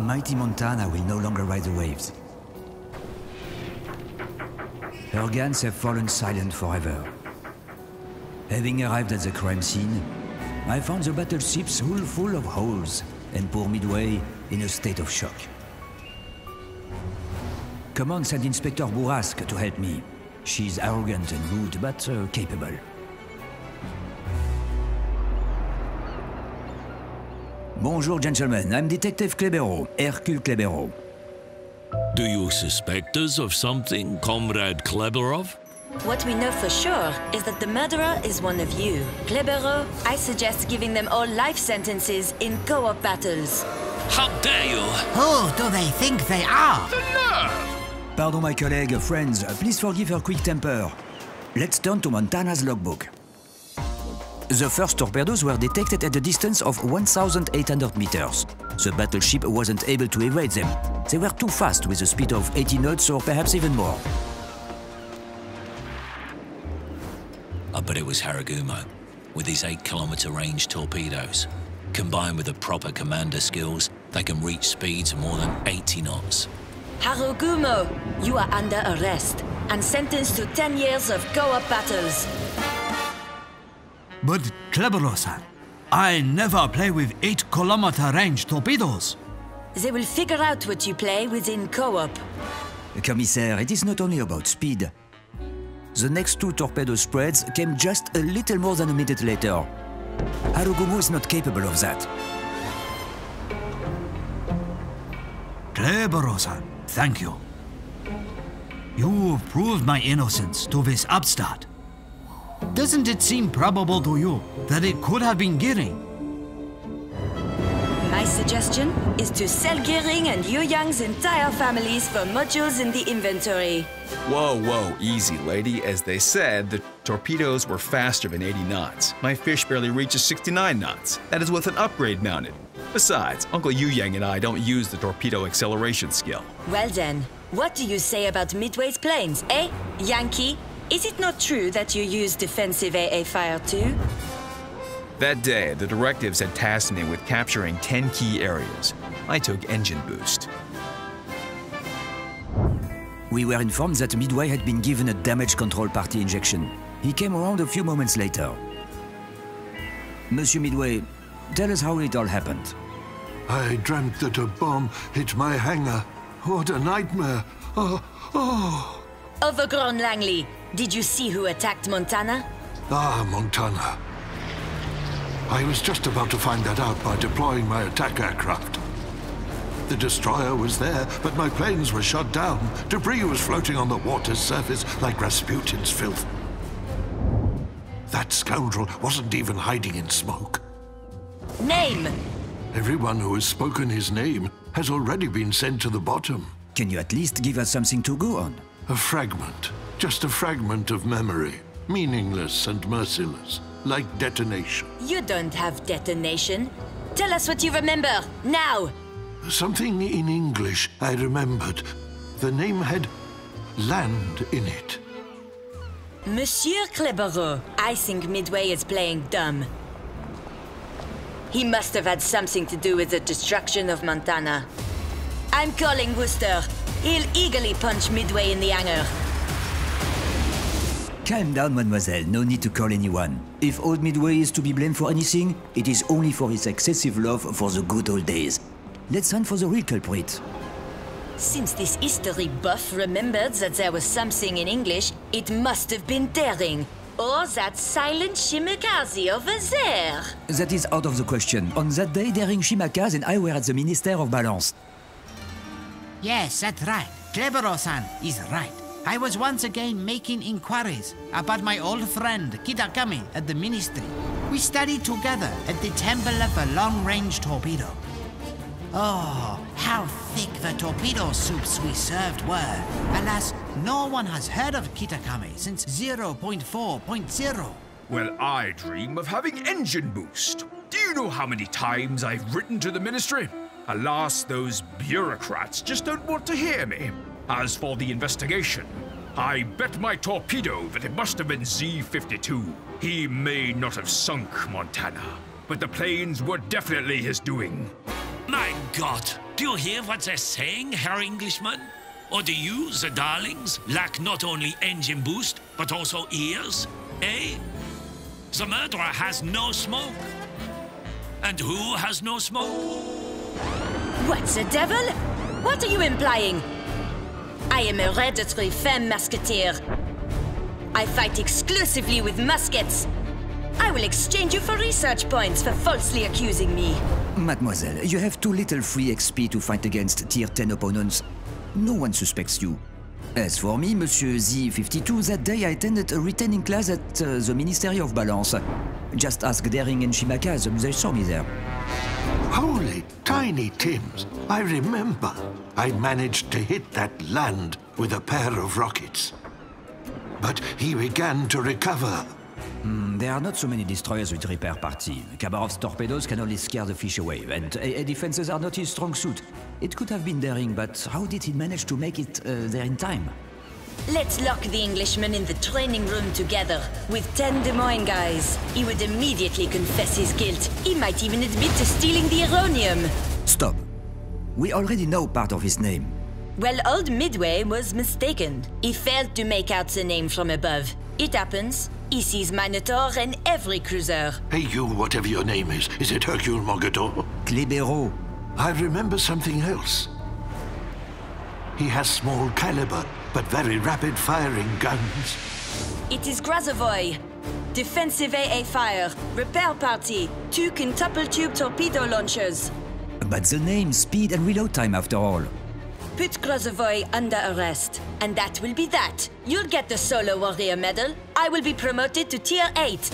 Mighty Montana will no longer ride the waves. Her guns have fallen silent forever. Having arrived at the crime scene, I found the battleships hull full of holes and poor Midway in a state of shock. Command sent Inspector Bourrasque to help me. She's arrogant and rude, but uh, capable. Bonjour, gentlemen. I'm Detective Klebero, Hercule Klebero. Do you suspect us of something, Comrade Kleberov? What we know for sure is that the murderer is one of you. Klebero, I suggest giving them all life sentences in co-op battles. How dare you! Who do they think they are? The nerve! Pardon, my colleague, friends, please forgive her quick temper. Let's turn to Montana's logbook. The first torpedoes were detected at a distance of 1,800 meters. The battleship wasn't able to evade them. They were too fast with a speed of 80 knots or perhaps even more. I bet it was Harugumo, with his 8 kilometer range torpedoes. Combined with the proper commander skills, they can reach speeds more than 80 knots. Harugumo, you are under arrest and sentenced to 10 years of co-op battles. But Klebero-san, I never play with 8 kilometer range torpedoes. They will figure out what you play within co-op. Commissaire, it is not only about speed. The next two torpedo spreads came just a little more than a minute later. Harugumo is not capable of that. Klebero-san, thank you. You've proved my innocence to this upstart. Doesn't it seem probable to you that it could have been Gearing? My suggestion is to sell Gearing and Yueyang's entire families for modules in the inventory. Whoa, whoa, easy, lady. As they said, the torpedoes were faster than 80 knots. My fish barely reaches 69 knots. That is with an upgrade mounted. Besides, Uncle Yueyang and I don't use the torpedo acceleration skill. Well then, what do you say about Midway's planes, eh? Yankee, is it not true that you use defensive AA fire too? That day, the directives had tasked me with capturing 10 key areas. I took engine boost. We were informed that Midway had been given a damage control party injection. He came around a few moments later. Monsieur Midway, tell us how it all happened. I dreamt that a bomb hit my hangar. What a nightmare. Oh, oh. Overgrown Langley, did you see who attacked Montana? Ah, Montana. I was just about to find that out by deploying my attack aircraft. The destroyer was there, but my planes were shot down. Debris was floating on the water's surface like Rasputin's filth. That scoundrel wasn't even hiding in smoke. Name! Everyone who has spoken his name has already been sent to the bottom. Can you at least give us something to go on? A fragment. Just a fragment of memory. Meaningless and merciless. Like detonation. You don't have detonation. Tell us what you remember, now! Something in English I remembered. The name had land in it. Monsieur Klebero, I think Midway is playing dumb. He must have had something to do with the destruction of Montana. I'm calling Worcester. He'll eagerly punch Midway in the hangar. Calm down, mademoiselle. No need to call anyone. If old Midway is to be blamed for anything, it is only for his excessive love for the good old days. Let's hunt for the real culprit. Since this history buff remembered that there was something in English, it must have been daring. Or that silent Shimakaze over there. That is out of the question. On that day, Daring Shimakaze and I were at the Minister of Balance. Yes, that's right. Klebero-san is right. I was once again making inquiries about my old friend Kitakami at the ministry. We studied together at the Temple of a Long-Range Torpedo. Oh, how thick the torpedo soups we served were. Alas, no one has heard of Kitakami since 0.4.0. Well, I dream of having engine boost. Do you know how many times I've written to the ministry? Alas, those bureaucrats just don't want to hear me. As for the investigation, I bet my torpedo that it must have been Z-52. He may not have sunk Montana, but the planes were definitely his doing. My God! Do you hear what they're saying, Herr Englishman? Or do you, the darlings, lack not only engine boost, but also ears? Eh? The murderer has no smoke. And who has no smoke? What the devil? What are you implying? I am a hereditary femme musketeer. I fight exclusively with muskets. I will exchange you for research points for falsely accusing me. Mademoiselle, you have too little free XP to fight against tier 10 opponents. No one suspects you. As for me, Monsieur Z52, that day I attended a retaining class at uh, the Ministry of Balance. Just ask Daring and Shimaka, they saw me there. Holy tiny Tims. I remember. I managed to hit that land with a pair of rockets. But he began to recover. Mm, there are not so many destroyers with repair party. Khabarov's torpedoes can only scare the fish away, and defenses are not his strong suit. It could have been daring, but how did he manage to make it uh, there in time? Let's lock the Englishman in the training room together with ten Des Moines guys. He would immediately confess his guilt. He might even admit to stealing the Eronium. Stop. We already know part of his name. Well, old Midway was mistaken. He failed to make out the name from above. It happens. He sees Minotaur in every cruiser. Hey, you, whatever your name is. Is it Hercule Mogador? Klebero. I remember something else. He has small caliber, but very rapid firing guns. It is Grozovoy. Defensive AA fire, repair party, two quintuple tube torpedo launchers. But the name, speed, and reload time after all. Put Grozovoy under arrest, and that will be that. You'll get the Solo Warrior Medal. I will be promoted to Tier 8.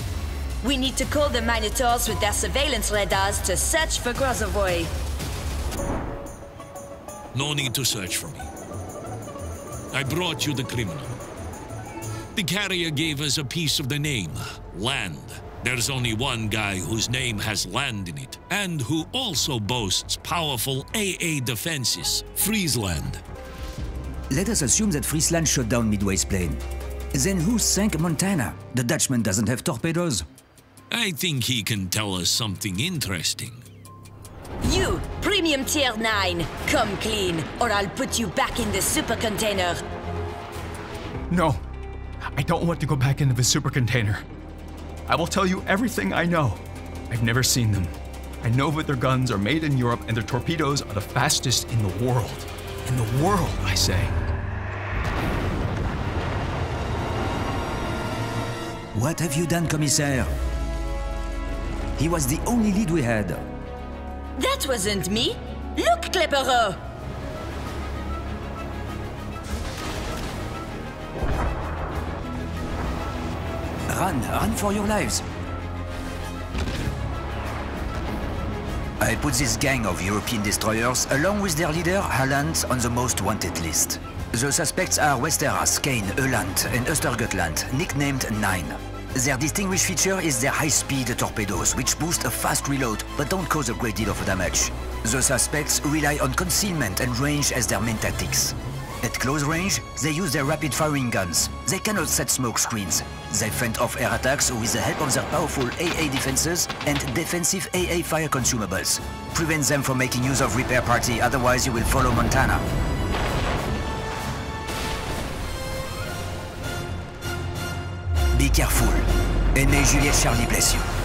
We need to call the Minotaurs with their surveillance radars to search for Grozovoy. No need to search for me. I brought you the criminal. The carrier gave us a piece of the name, land. There's only one guy whose name has land in it, and who also boasts powerful AA defenses, Friesland. Let us assume that Friesland shot down Midway's plane. Then who sank Montana? The Dutchman doesn't have torpedoes. I think he can tell us something interesting. You, Premium Tier 9, come clean, or I'll put you back in the super container. No, I don't want to go back into the super container. I will tell you everything I know. I've never seen them. I know that their guns are made in Europe and their torpedoes are the fastest in the world. In the world, I say. What have you done, Commissaire? He was the only lead we had. That wasn't me. Look, Klebero! Run, run for your lives. I put this gang of European destroyers, along with their leader, Halland, on the most wanted list. The suspects are Västerås, Kane, Öland, and Östergötland, nicknamed Nine. Their distinguished feature is their high-speed torpedoes, which boost a fast reload, but don't cause a great deal of damage. The suspects rely on concealment and range as their main tactics. At close range, they use their rapid firing guns. They cannot set smoke screens. They fend off air attacks with the help of their powerful AA defenses and defensive AA fire consumables. Prevent them from making use of repair party, otherwise you will follow Montana. Be careful, and may Juliet Charlie bless you.